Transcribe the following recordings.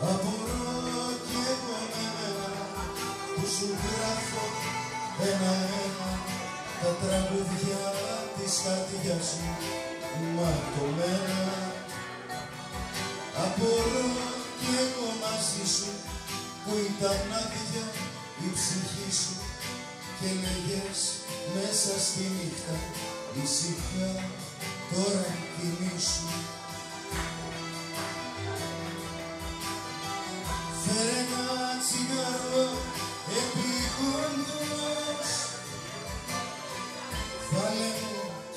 Απορώ κι εγώ με μένα που σου γράφω ένα-ένα τα τραγουδιά της καρδιάς σου ματωμένα Απορώ κι εγώ μαζί σου που ήταν άδεια η ψυχή σου και λέγες μέσα στη νύχτα ησυχά τώρα κοιμήσου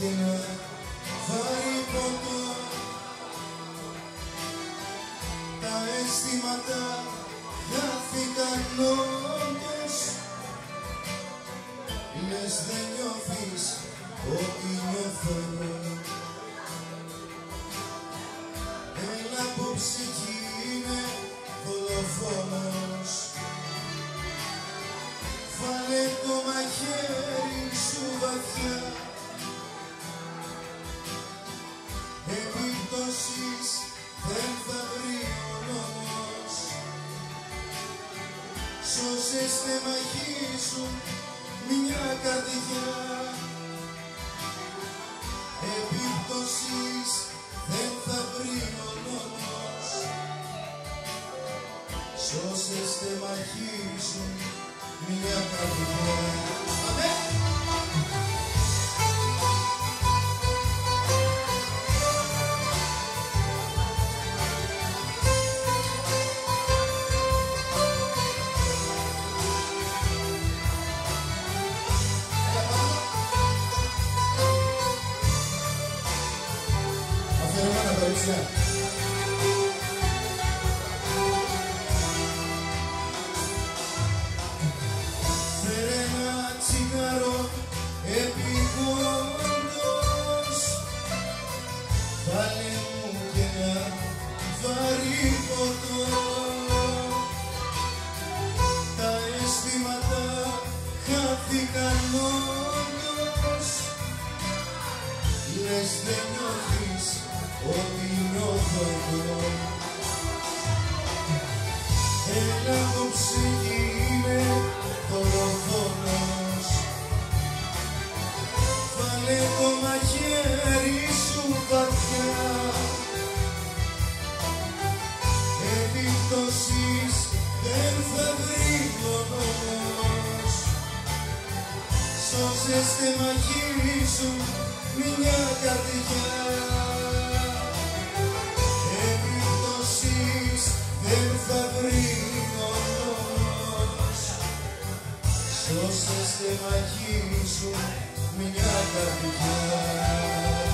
και ένα βάρη ποτό Τα αισθήματα χάθηκαν όντως Λες δεν νιώθεις ό,τι νιώθω Σώσε στεμαχή σου μια καρδιά. Επιπτώσεις δεν θα βρει ο νόμος. Σώσε στεμαχή σου μια καρδιά. Αμέ! Αφιερωμένα κορίτσια. Φέρε ένα τσιγάρο επιγόντως Βάλε μου και ένα βαρύ ποτό Τα αισθήματα χάθηκαν όντως Λες δεν νιώθεις ό,τι νιώθω εγώ. Έλα απόψε γίνε δολοφόνος Βάλε το μαχαίρι σου βαθιά. Επιπτώσεις δεν θα βρει ο νόμος. Σώσε στεμαχή σου μια καρδιά Σώσε στεμαχή σου μια καρδιά